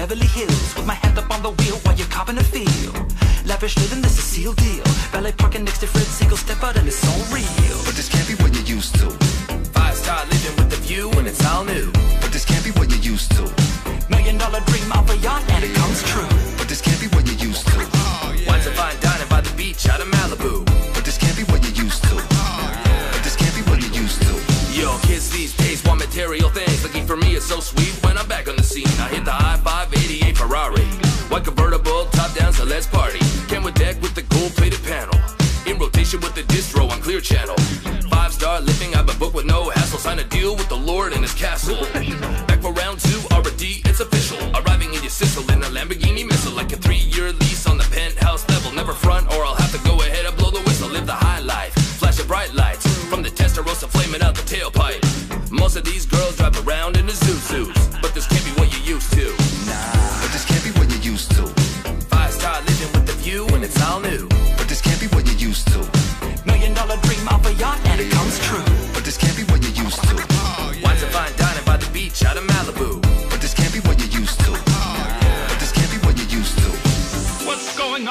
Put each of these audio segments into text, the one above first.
Beverly Hills. With my Lavish living, this is seal deal. Valet parking next to Fred Segal, step out and it's all real. But this can't be what you're used to. Five star living with the view and it's all new. But this can't be what you're used to. Million dollar dream off a yacht and it comes true. But this can't be what you're used to. Wines and fine dining by the beach out of Malibu. But this can't be what you're used to. But this can't be what you're used to. Yo, kids these days want material things. Looking for me is so sweet when I'm back on the scene. I hit the I-588 Ferrari. White convertible, top down, so let's party. Clear Channel. Five star living, I've been booked with no hassle. Sign a deal with the Lord and his castle. Back for round two, R&D, it's official. Arriving in your Sicily in a Lamborghini missile. Like a three year lease on the penthouse level. Never front or I'll have to go ahead and blow the whistle. Live the high life, flashing bright lights. From the Testarossa flaming out the tailpipe. Most of these girls drive around in the Zuzus.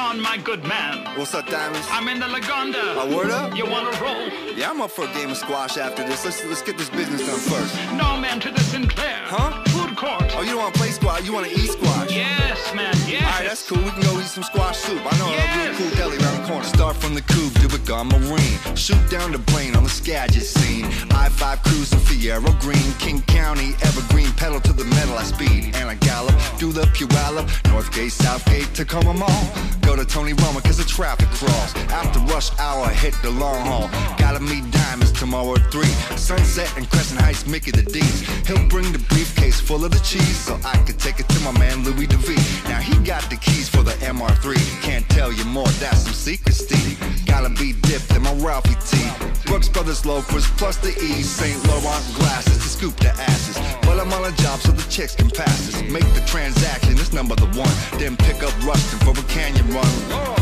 On, my good man? What's up, Diamonds? I'm in the Lagonda. My word up? You wanna roll? Yeah, I'm up for a game of squash after this. Let's let's get this business done first. No, man, to the Sinclair. Huh? Food court. Oh, you don't want to play squash? You want to eat squash? Yes, man, yes. All right, that's cool. We can go eat some squash soup. I know a real Yes. cool deli around the corner. Start from the coupe, do it gone marine. Shoot down the plane on the Skagit scene. I-5 cruising Fierro Green, King County, Evergreen, pedal to the metal, I speed. And I gallop through the Puyallup, Northgate, Southgate, Tacoma Mall. Go to Tony Roma, cause the traffic cross. After rush hour, hit the long haul. Gotta meet Diamonds tomorrow at 3. Sunset and Crescent Heights, Mickey the D's. He'll bring the briefcase full of the cheese, so I could take it to my man Louis DeVee. Now he got the keys for the MR3. Can't tell you more, that's some secret, Steve. Gotta be dipped in my Ralphie tee. Brooks Brothers loafers plus the E. St. Laurent glasses to scoop the asses. But I'm on a job so the chicks can pass us. Make the transaction, it's number the one. Then pick up Rusden for a canyon run. Oh.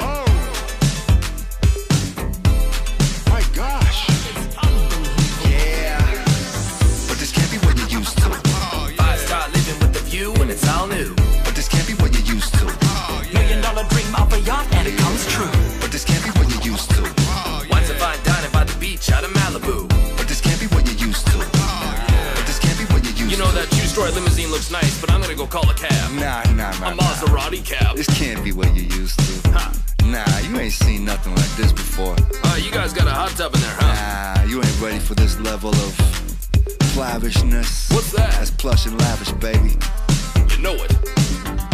Oh. My gosh. Yeah. But this can't be what you're used to. Five star living with the view and it's all new. But this can't be what you're used to. Million dollar dream off a yacht and it comes true. Looks nice, but I'm gonna go call a cab. Nah, nah, nah. A nah. Maserati cab. This can't be what you're used to. Huh. Nah, you ain't seen nothing like this before. Uh, you guys got a hot tub in there, huh? Nah, you ain't ready for this level of lavishness. What's that? That's plush and lavish, baby. You know it.